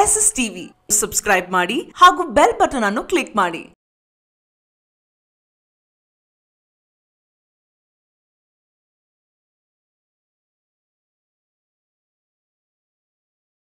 S S TV subscribe ಮಾಡಿ ಹಾಗೂ bell button ಅನ್ನು ಕ್ಲಿಕ್ ಮಾಡಿ.